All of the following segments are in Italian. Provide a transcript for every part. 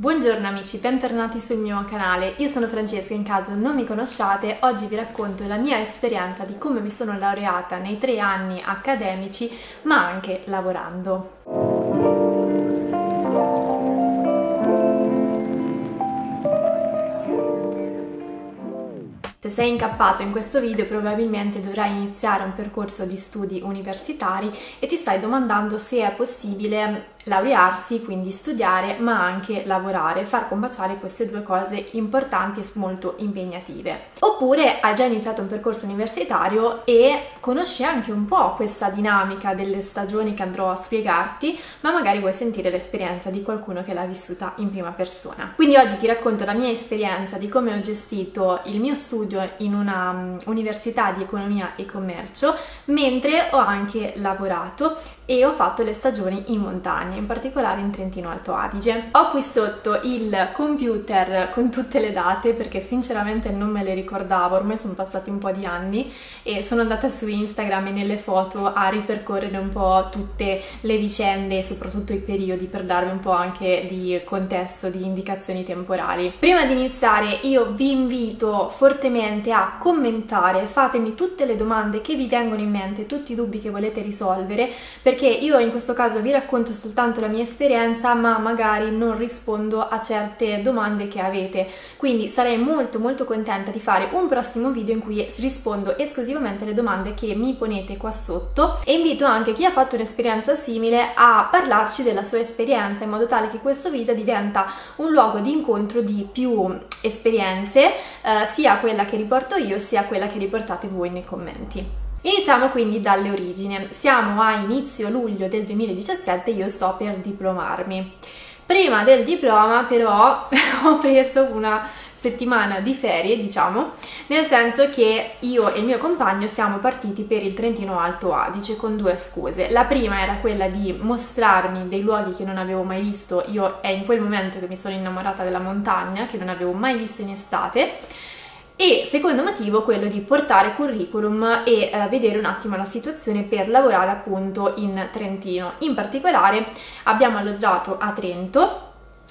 Buongiorno amici, bentornati sul mio canale. Io sono Francesca, in caso non mi conosciate, oggi vi racconto la mia esperienza di come mi sono laureata nei tre anni accademici, ma anche lavorando. Se sei incappato in questo video probabilmente dovrai iniziare un percorso di studi universitari e ti stai domandando se è possibile laurearsi, quindi studiare, ma anche lavorare, far combaciare queste due cose importanti e molto impegnative. Oppure hai già iniziato un percorso universitario e conosci anche un po' questa dinamica delle stagioni che andrò a spiegarti, ma magari vuoi sentire l'esperienza di qualcuno che l'ha vissuta in prima persona. Quindi oggi ti racconto la mia esperienza di come ho gestito il mio studio in una um, università di economia e commercio, mentre ho anche lavorato e ho fatto le stagioni in montagna, in particolare in Trentino Alto Adige. Ho qui sotto il computer con tutte le date perché sinceramente non me le ricordavo, ormai sono passati un po' di anni e sono andata su Instagram e nelle foto a ripercorrere un po' tutte le vicende e soprattutto i periodi per darvi un po' anche di contesto, di indicazioni temporali. Prima di iniziare io vi invito fortemente a commentare, fatemi tutte le domande che vi vengono in mente, tutti i dubbi che volete risolvere perché perché io in questo caso vi racconto soltanto la mia esperienza ma magari non rispondo a certe domande che avete quindi sarei molto molto contenta di fare un prossimo video in cui rispondo esclusivamente alle domande che mi ponete qua sotto e invito anche chi ha fatto un'esperienza simile a parlarci della sua esperienza in modo tale che questo video diventa un luogo di incontro di più esperienze eh, sia quella che riporto io sia quella che riportate voi nei commenti. Iniziamo quindi dalle origini. Siamo a inizio luglio del 2017 io sto per diplomarmi. Prima del diploma però ho preso una settimana di ferie, diciamo, nel senso che io e il mio compagno siamo partiti per il Trentino Alto Adige con due scuse. La prima era quella di mostrarmi dei luoghi che non avevo mai visto, io è in quel momento che mi sono innamorata della montagna, che non avevo mai visto in estate, e secondo motivo quello di portare curriculum e eh, vedere un attimo la situazione per lavorare appunto in Trentino. In particolare abbiamo alloggiato a Trento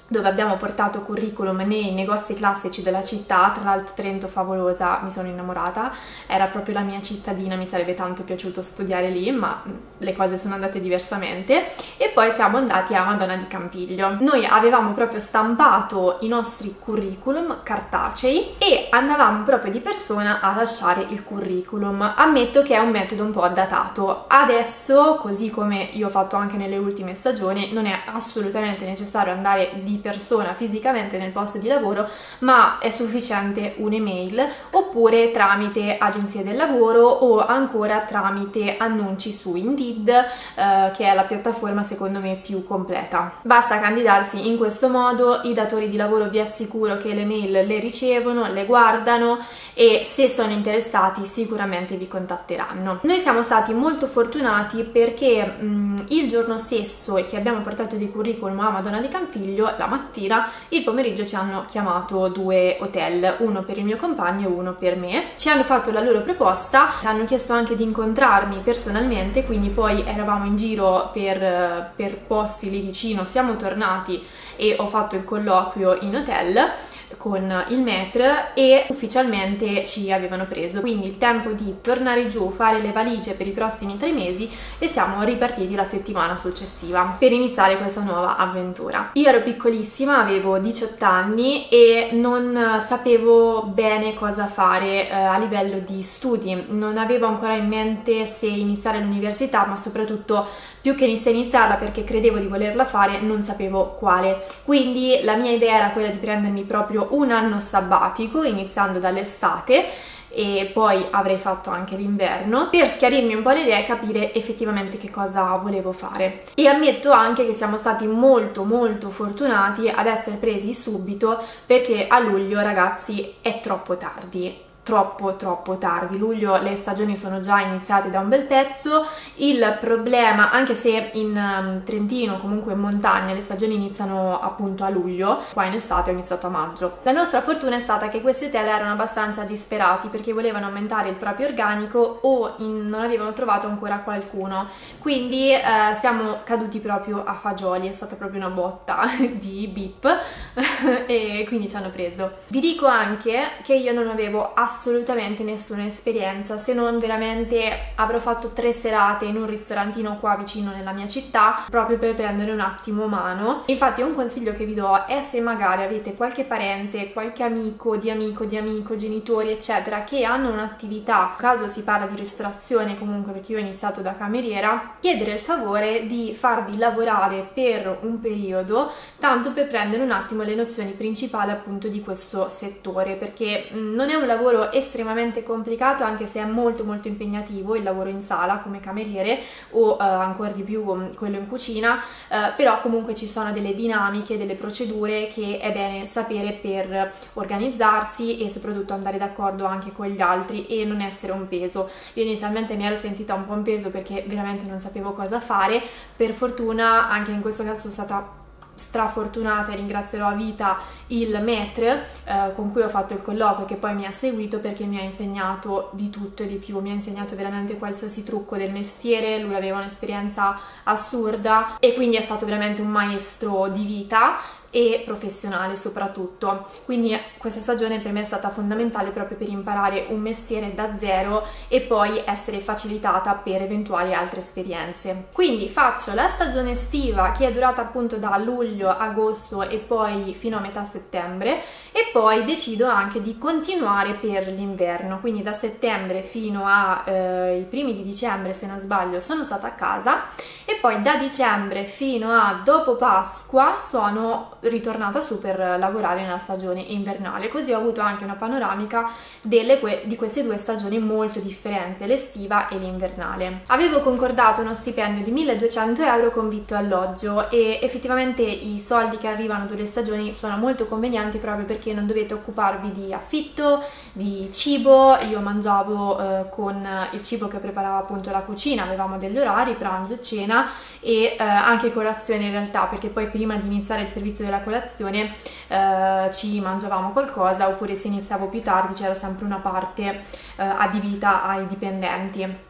dove abbiamo portato curriculum nei negozi classici della città, tra l'altro Trento favolosa, mi sono innamorata, era proprio la mia cittadina, mi sarebbe tanto piaciuto studiare lì, ma mm, le cose sono andate diversamente e poi siamo andati a Madonna di Campiglio. Noi avevamo proprio stampato i nostri curriculum cartacei e andavamo proprio di persona a lasciare il curriculum. Ammetto che è un metodo un po' datato. Adesso, così come io ho fatto anche nelle ultime stagioni, non è assolutamente necessario andare di persona fisicamente nel posto di lavoro, ma è sufficiente un'email oppure tramite agenzie del lavoro o ancora tramite annunci su Indeed, eh, che è la piattaforma secondo me più completa. Basta candidarsi in questo modo, i datori di lavoro vi assicuro che le mail le ricevono, le guardano e se sono interessati sicuramente vi contatteranno. Noi siamo stati molto fortunati perché mh, mm, il giorno stesso che abbiamo portato di curriculum a Madonna di Campiglio, la mattina, il pomeriggio ci hanno chiamato due hotel, uno per il mio compagno e uno per me. Ci hanno fatto la loro proposta, hanno chiesto anche di incontrarmi personalmente, quindi poi eravamo in giro per, per posti lì vicino, siamo tornati e ho fatto il colloquio in hotel con il maître e ufficialmente ci avevano preso. Quindi il tempo di tornare giù fare le valigie per i prossimi tre mesi e siamo ripartiti la settimana successiva per iniziare questa nuova avventura. Io ero piccolissima avevo 18 anni e non sapevo bene cosa fare eh, a livello di studi. Non avevo ancora in mente se iniziare l'università ma soprattutto più che se iniziarla perché credevo di volerla fare non sapevo quale. Quindi la mia idea era quella di prendermi proprio un anno sabbatico iniziando dall'estate e poi avrei fatto anche l'inverno per schiarirmi un po' le idee e capire effettivamente che cosa volevo fare. E ammetto anche che siamo stati molto molto fortunati ad essere presi subito perché a luglio ragazzi è troppo tardi troppo troppo tardi. Luglio le stagioni sono già iniziate da un bel pezzo, il problema, anche se in um, Trentino, comunque in montagna, le stagioni iniziano appunto a luglio, qua in estate ho iniziato a maggio. La nostra fortuna è stata che questi hotel erano abbastanza disperati perché volevano aumentare il proprio organico o in, non avevano trovato ancora qualcuno, quindi eh, siamo caduti proprio a fagioli, è stata proprio una botta di bip e quindi ci hanno preso. Vi dico anche che io non avevo assolutamente assolutamente nessuna esperienza, se non veramente avrò fatto tre serate in un ristorantino qua vicino nella mia città, proprio per prendere un attimo mano. Infatti un consiglio che vi do è se magari avete qualche parente, qualche amico di amico di amico, genitori eccetera, che hanno un'attività, caso si parla di ristorazione comunque perché io ho iniziato da cameriera, chiedere il favore di farvi lavorare per un periodo, tanto per prendere un attimo le nozioni principali appunto di questo settore, perché non è un lavoro estremamente complicato anche se è molto molto impegnativo il lavoro in sala come cameriere o uh, ancora di più um, quello in cucina, uh, però comunque ci sono delle dinamiche, delle procedure che è bene sapere per organizzarsi e soprattutto andare d'accordo anche con gli altri e non essere un peso. Io inizialmente mi ero sentita un po' un peso perché veramente non sapevo cosa fare, per fortuna anche in questo caso sono stata strafortunata e ringrazierò a vita il maître eh, con cui ho fatto il colloquio che poi mi ha seguito perché mi ha insegnato di tutto e di più, mi ha insegnato veramente qualsiasi trucco del mestiere, lui aveva un'esperienza assurda e quindi è stato veramente un maestro di vita e professionale soprattutto. Quindi questa stagione per me è stata fondamentale proprio per imparare un mestiere da zero e poi essere facilitata per eventuali altre esperienze. Quindi faccio la stagione estiva che è durata appunto da luglio, agosto e poi fino a metà settembre e poi decido anche di continuare per l'inverno, quindi da settembre fino ai eh, primi di dicembre se non sbaglio sono stata a casa e poi da dicembre fino a dopo Pasqua sono ritornata su per lavorare nella stagione invernale, così ho avuto anche una panoramica delle, di queste due stagioni molto differenti, l'estiva e l'invernale. Avevo concordato uno stipendio di 1200 euro con vitto e alloggio e effettivamente i soldi che arrivano due stagioni sono molto convenienti proprio perché non dovete occuparvi di affitto, di cibo, io mangiavo eh, con il cibo che preparava appunto la cucina, avevamo degli orari, pranzo e cena e eh, anche colazione in realtà perché poi prima di iniziare il servizio della colazione eh, ci mangiavamo qualcosa oppure se iniziavo più tardi c'era sempre una parte eh, adibita ai dipendenti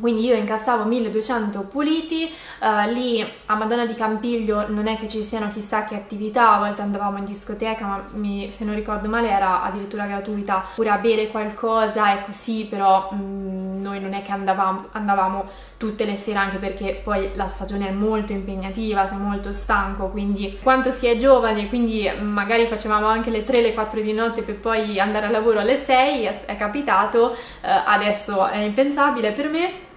quindi io incassavo 1200 puliti, uh, lì a Madonna di Campiglio non è che ci siano chissà che attività, a volte andavamo in discoteca, ma mi, se non ricordo male era addirittura gratuita, pure a bere qualcosa, ecco sì, però mh, mm, noi non è che andavamo, andavamo, tutte le sere anche perché poi la stagione è molto impegnativa, sei molto stanco, quindi quanto si è giovane, quindi magari facevamo anche le 3, le 4 di notte per poi andare a lavoro alle 6, è, è capitato, uh, adesso è impensabile per me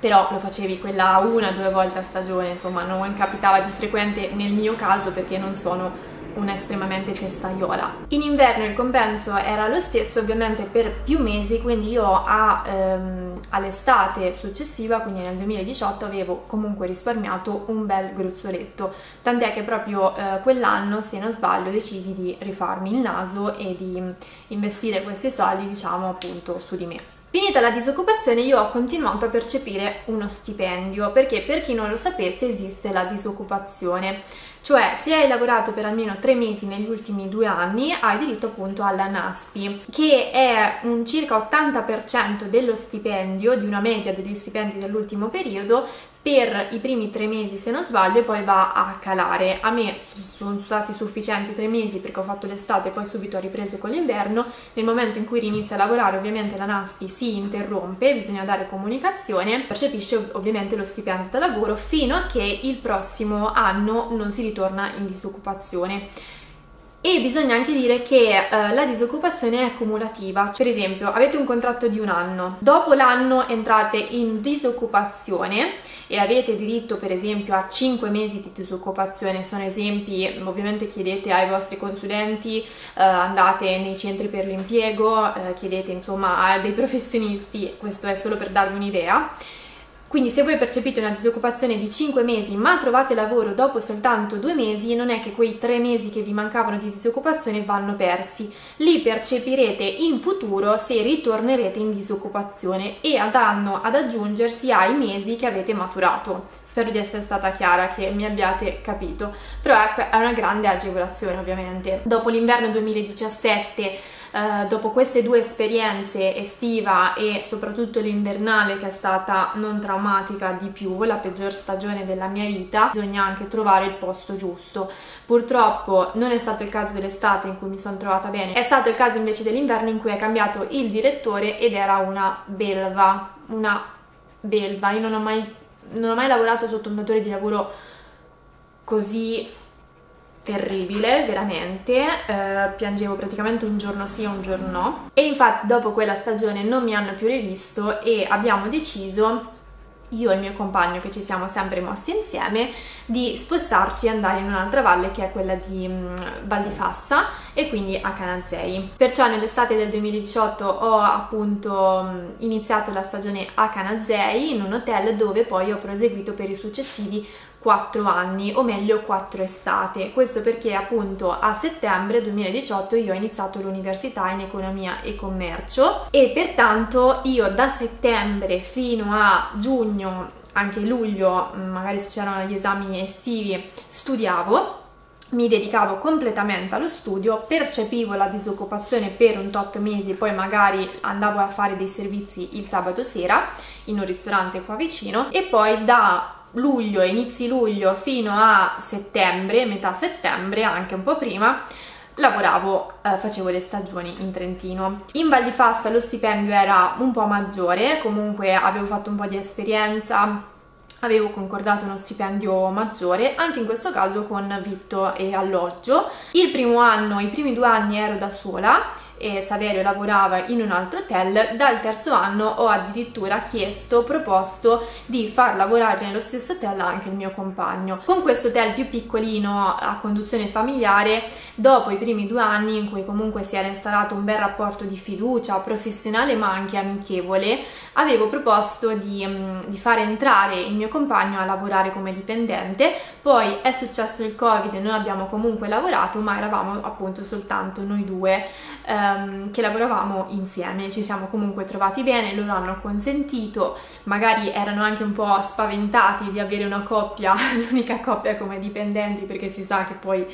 però lo facevi quella una o due volte a stagione, insomma non capitava di frequente nel mio caso perché non sono una estremamente festaiola. In inverno il compenso era lo stesso ovviamente per più mesi, quindi io a, ehm, all'estate successiva, quindi nel 2018, avevo comunque risparmiato un bel gruzzoletto, tant'è che proprio eh, quell'anno, se non sbaglio, decisi di rifarmi il naso e di investire questi soldi, diciamo appunto, su di me. Finita la disoccupazione io ho continuato a percepire uno stipendio perché per chi non lo sapesse esiste la disoccupazione, cioè se hai lavorato per almeno tre mesi negli ultimi due anni hai diritto appunto alla NASPI che è un circa 80% dello stipendio, di una media degli stipendi dell'ultimo periodo per i primi tre mesi se non sbaglio e poi va a calare. A me sono stati sufficienti tre mesi perché ho fatto l'estate e poi subito ho ripreso con l'inverno. Nel momento in cui inizia a lavorare ovviamente la NASPI si interrompe, bisogna dare comunicazione, percepisce ovviamente lo stipendio da lavoro fino a che il prossimo anno non si ritorna in disoccupazione. E bisogna anche dire che eh, la disoccupazione è cumulativa, per esempio avete un contratto di un anno, dopo l'anno entrate in disoccupazione e avete diritto per esempio a 5 mesi di disoccupazione, sono esempi, ovviamente chiedete ai vostri consulenti, eh, andate nei centri per l'impiego, eh, chiedete insomma a dei professionisti, questo è solo per darvi un'idea Quindi se voi percepite una disoccupazione di 5 mesi ma trovate lavoro dopo soltanto 2 mesi, non è che quei 3 mesi che vi mancavano di disoccupazione vanno persi. Li percepirete in futuro se ritornerete in disoccupazione e andranno ad aggiungersi ai mesi che avete maturato. Spero di essere stata chiara, che mi abbiate capito. Però ecco, è una grande agevolazione ovviamente. Dopo l'inverno 2017 eh, dopo queste due esperienze, estiva e soprattutto l'invernale, che è stata non traumatica di più, la peggior stagione della mia vita, bisogna anche trovare il posto giusto. Purtroppo non è stato il caso dell'estate in cui mi sono trovata bene, è stato il caso invece dell'inverno in cui è cambiato il direttore ed era una belva, una belva. Io non ho mai, non ho mai lavorato sotto un datore di lavoro così terribile, veramente, eh, piangevo praticamente un giorno sì e un giorno no e infatti dopo quella stagione non mi hanno più rivisto e abbiamo deciso io e il mio compagno che ci siamo sempre mossi insieme di spostarci e andare in un'altra valle che è quella di um, Val di Fassa e quindi a Canazei. Perciò nell'estate del 2018 ho appunto um, iniziato la stagione a Canazei in un hotel dove poi ho proseguito per i successivi 4 anni o meglio 4 estate. Questo perché appunto a settembre 2018 io ho iniziato l'università in economia e commercio e pertanto io da settembre fino a giugno anche luglio, magari se c'erano gli esami estivi, studiavo mi dedicavo completamente allo studio, percepivo la disoccupazione per un tot mesi, poi magari andavo a fare dei servizi il sabato sera in un ristorante qua vicino e poi da luglio, inizi luglio fino a settembre, metà settembre, anche un po' prima, lavoravo, eh, facevo le stagioni in Trentino. In Val di Fassa lo stipendio era un po' maggiore, comunque avevo fatto un po' di esperienza, avevo concordato uno stipendio maggiore, anche in questo caso con vitto e alloggio. Il primo anno, i primi due anni ero da sola e Saverio lavorava in un altro hotel, dal terzo anno ho addirittura chiesto, proposto di far lavorare nello stesso hotel anche il mio compagno. Con questo hotel più piccolino a conduzione familiare, dopo i primi due anni in cui comunque si era installato un bel rapporto di fiducia professionale ma anche amichevole, avevo proposto di, mm, di fare entrare il mio compagno a lavorare come dipendente, poi è successo il covid noi abbiamo comunque lavorato ma eravamo appunto soltanto noi due. Eh, ehm, che lavoravamo insieme, ci siamo comunque trovati bene, loro hanno consentito, magari erano anche un po' spaventati di avere una coppia, l'unica coppia come dipendenti perché si sa che poi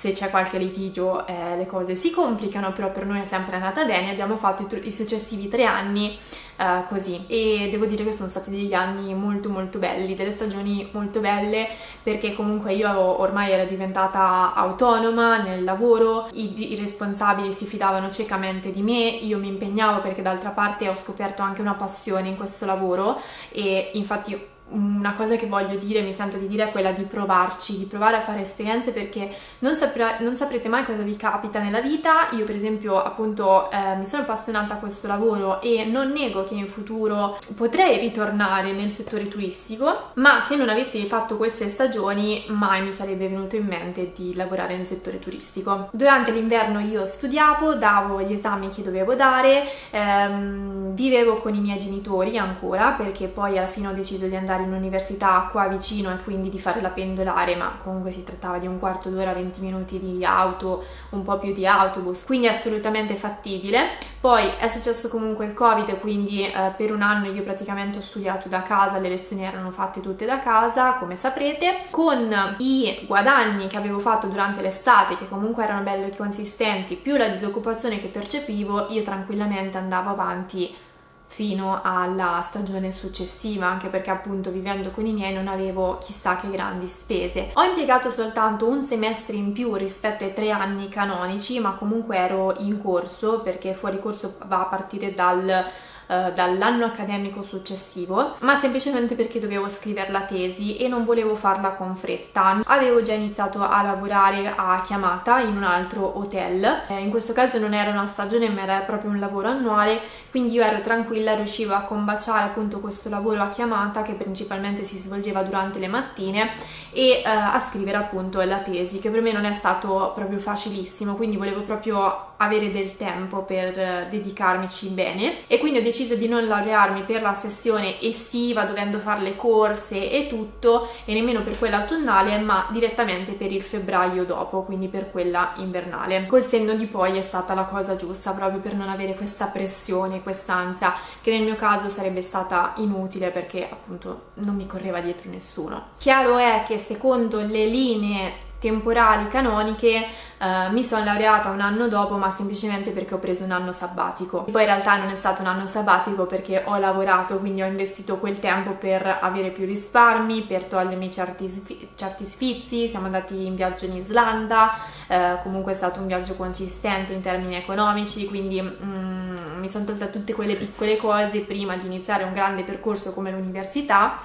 se c'è qualche litigio eh, le cose si complicano, però per noi è sempre andata bene, abbiamo fatto i, i successivi tre anni uh, così. E devo dire che sono stati degli anni molto molto belli, delle stagioni molto belle perché comunque io ormai ero diventata autonoma nel lavoro, i, i responsabili si fidavano ciecamente di me, io mi impegnavo perché d'altra parte ho scoperto anche una passione in questo lavoro e infatti una cosa che voglio dire, mi sento di dire, è quella di provarci, di provare a fare esperienze perché non, sapre, non saprete mai cosa vi capita nella vita. Io per esempio appunto eh, mi sono appassionata a questo lavoro e non nego che in futuro potrei ritornare nel settore turistico, ma se non avessi fatto queste stagioni mai mi sarebbe venuto in mente di lavorare nel settore turistico. Durante l'inverno io studiavo, davo gli esami che dovevo dare, ehm, vivevo con i miei genitori ancora perché poi alla fine ho deciso di andare andare in qua vicino e quindi di fare la pendolare, ma comunque si trattava di un quarto d'ora, 20 minuti di auto, un po' più di autobus, quindi assolutamente fattibile. Poi è successo comunque il Covid, quindi eh, per un anno io praticamente ho studiato da casa, le lezioni erano fatte tutte da casa, come saprete, con i guadagni che avevo fatto durante l'estate, che comunque erano belli e consistenti, più la disoccupazione che percepivo, io tranquillamente andavo avanti fino alla stagione successiva, anche perché appunto vivendo con i miei non avevo chissà che grandi spese. Ho impiegato soltanto un semestre in più rispetto ai tre anni canonici, ma comunque ero in corso perché fuori corso va a partire dal eh, dall'anno accademico successivo, ma semplicemente perché dovevo scrivere la tesi e non volevo farla con fretta. Avevo già iniziato a lavorare a chiamata in un altro hotel, eh, in questo caso non era una stagione ma era proprio un lavoro annuale, quindi io ero tranquilla, riuscivo a combaciare appunto questo lavoro a chiamata che principalmente si svolgeva durante le mattine e eh, a scrivere appunto la tesi che per me non è stato proprio facilissimo, quindi volevo proprio avere del tempo per eh, dedicarmici bene. E quindi ho deciso di non laurearmi per la sessione estiva dovendo fare le corse e tutto e nemmeno per quella autunnale ma direttamente per il febbraio dopo quindi per quella invernale. Col senno di poi è stata la cosa giusta proprio per non avere questa pressione quest'ansia che nel mio caso sarebbe stata inutile perché appunto non mi correva dietro nessuno. Chiaro è che secondo le linee temporali canoniche uh, mi sono laureata un anno dopo ma semplicemente perché ho preso un anno sabbatico. Poi in realtà non è stato un anno sabbatico perché ho lavorato quindi ho investito quel tempo per avere più risparmi per togliermi certi, sfi- certi sfizi. Siamo andati in viaggio in Islanda uh, comunque è stato un viaggio consistente in termini economici quindi mm, mi sono tolta tutte quelle piccole cose prima di iniziare un grande percorso come l'università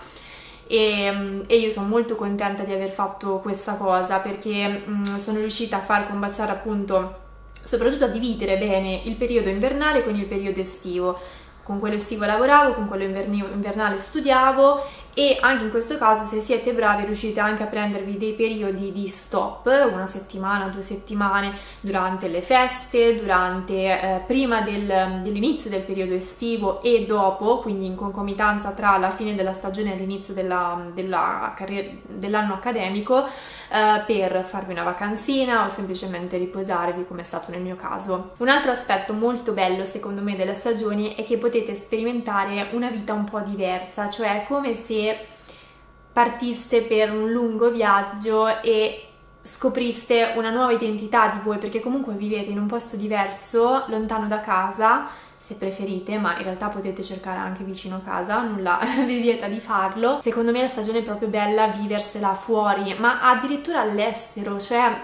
e, mm, e, io sono molto contenta di aver fatto questa cosa perché mh, mm, sono riuscita a far combaciare appunto soprattutto a dividere bene il periodo invernale con il periodo estivo. Con quello estivo lavoravo, con quello invernale studiavo e anche in questo caso se siete bravi riuscite anche a prendervi dei periodi di stop, una settimana, due settimane durante le feste, durante eh, prima del, dell'inizio del periodo estivo e dopo, quindi in concomitanza tra la fine della stagione e l'inizio della, della carriera, dell'anno accademico eh, per farvi una vacanzina o semplicemente riposarvi come è stato nel mio caso. Un altro aspetto molto bello secondo me delle stagioni è che potete sperimentare una vita un po' diversa, cioè come se partiste per un lungo viaggio e scopriste una nuova identità di voi perché comunque vivete in un posto diverso, lontano da casa, se preferite, ma in realtà potete cercare anche vicino casa, nulla vi vieta di farlo. Secondo me la stagione è proprio bella viversela fuori, ma addirittura all'estero, cioè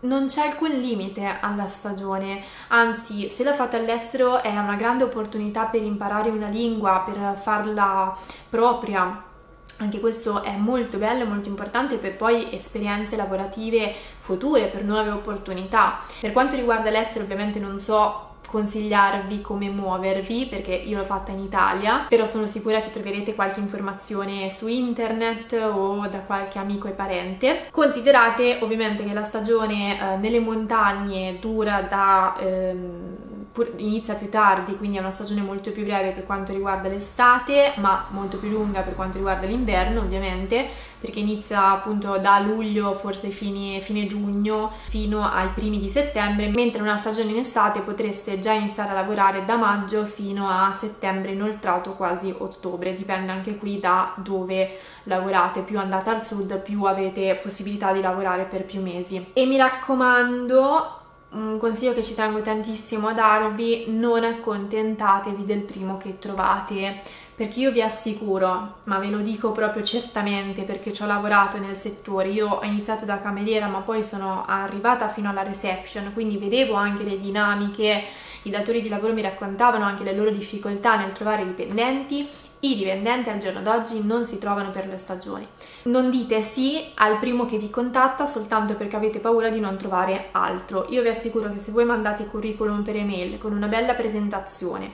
non c'è alcun limite alla stagione, anzi se la fate all'estero è una grande opportunità per imparare una lingua, per farla propria anche questo è molto bello molto importante per poi esperienze lavorative future, per nuove opportunità. Per quanto riguarda l'estero, ovviamente non so consigliarvi come muovervi perché io l'ho fatta in Italia, però sono sicura che troverete qualche informazione su internet o da qualche amico e parente. Considerate ovviamente che la stagione eh, nelle montagne dura da ehm, inizia più tardi, quindi è una stagione molto più breve per quanto riguarda l'estate, ma molto più lunga per quanto riguarda l'inverno, ovviamente, perché inizia appunto da luglio, forse fine, fine giugno, fino ai primi di settembre, mentre una stagione in estate potreste già iniziare a lavorare da maggio fino a settembre inoltrato quasi ottobre, dipende anche qui da dove lavorate, più andate al sud più avete possibilità di lavorare per più mesi. E mi raccomando un consiglio che ci tengo tantissimo a darvi, non accontentatevi del primo che trovate, perché io vi assicuro, ma ve lo dico proprio certamente perché ci ho lavorato nel settore, io ho iniziato da cameriera ma poi sono arrivata fino alla reception, quindi vedevo anche le dinamiche, i datori di lavoro mi raccontavano anche le loro difficoltà nel trovare dipendenti i dipendenti al giorno d'oggi non si trovano per le stagioni. Non dite sì al primo che vi contatta soltanto perché avete paura di non trovare altro. Io vi assicuro che se voi mandate curriculum per email con una bella presentazione,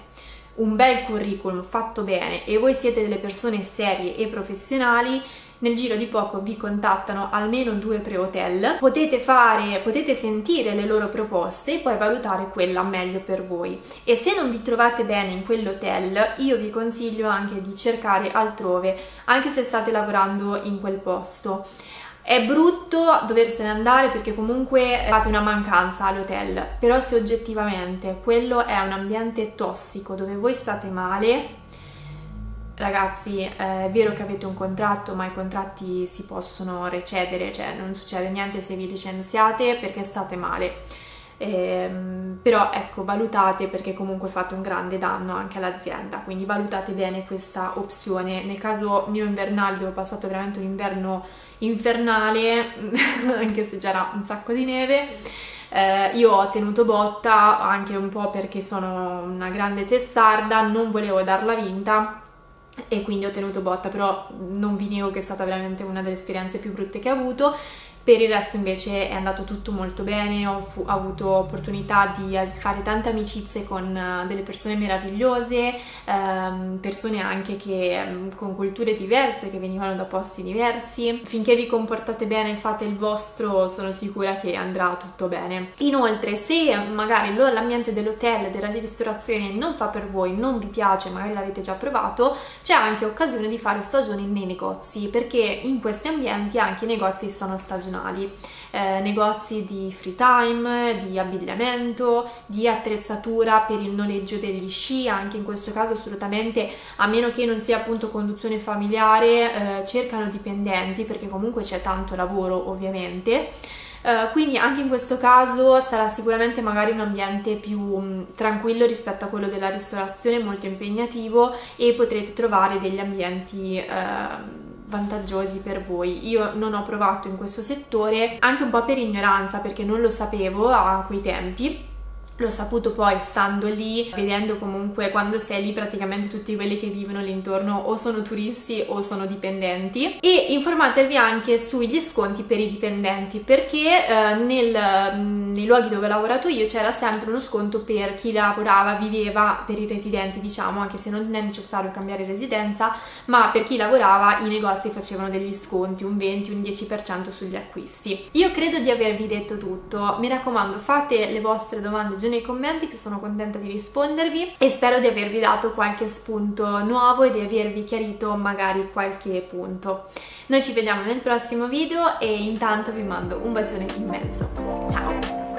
un bel curriculum fatto bene e voi siete delle persone serie e professionali, nel giro di poco vi contattano almeno due o tre hotel, potete fare, potete sentire le loro proposte e poi valutare quella meglio per voi. E se non vi trovate bene in quell'hotel, io vi consiglio anche di cercare altrove, anche se state lavorando in quel posto. È brutto doversene andare perché comunque fate una mancanza all'hotel, però se oggettivamente quello è un ambiente tossico dove voi state male, ragazzi è vero che avete un contratto ma i contratti si possono recedere cioè non succede niente se vi licenziate perché state male. Ehm, però ecco valutate perché comunque fate un grande danno anche all'azienda quindi valutate bene questa opzione. Nel caso mio invernale dove ho passato veramente un inverno infernale anche se c'era un sacco di neve. Eh, io ho tenuto botta anche un po' perché sono una grande testarda non volevo darla vinta e quindi ho tenuto botta, però non vi nego che è stata veramente una delle esperienze più brutte che ho avuto Per il resto invece è andato tutto molto bene, ho, fu- ho avuto opportunità di fare tante amicizie con uh, delle persone meravigliose, um, persone anche che, um, con culture diverse, che venivano da posti diversi. Finché vi comportate bene e fate il vostro, sono sicura che andrà tutto bene. Inoltre, se magari l'ambiente dell'hotel, della ristorazione non fa per voi, non vi piace, magari l'avete già provato, c'è anche occasione di fare stagioni nei negozi, perché in questi ambienti anche i negozi sono stagionali stagionali, eh, negozi di free time, di abbigliamento, di attrezzatura per il noleggio degli sci, anche in questo caso assolutamente, a meno che non sia appunto conduzione familiare, eh, cercano dipendenti perché comunque c'è tanto lavoro ovviamente. Uh, quindi anche in questo caso sarà sicuramente magari un ambiente più um, tranquillo rispetto a quello della ristorazione, molto impegnativo e potrete trovare degli ambienti uh, vantaggiosi per voi. Io non ho provato in questo settore anche un po' per ignoranza perché non lo sapevo a quei tempi L'ho saputo poi stando lì, vedendo comunque quando sei lì praticamente tutti quelli che vivono lì intorno o sono turisti o sono dipendenti e informatevi anche sugli sconti per i dipendenti perché eh, nel, mm, nei luoghi dove ho lavorato io c'era sempre uno sconto per chi lavorava, viveva, per i residenti diciamo, anche se non è necessario cambiare residenza, ma per chi lavorava i negozi facevano degli sconti, un 20, un 10% sugli acquisti. Io credo di avervi detto tutto, mi raccomando fate le vostre domande nei commenti che sono contenta di rispondervi e spero di avervi dato qualche spunto nuovo e di avervi chiarito magari qualche punto. Noi ci vediamo nel prossimo video e intanto vi mando un bacione immenso. Ciao!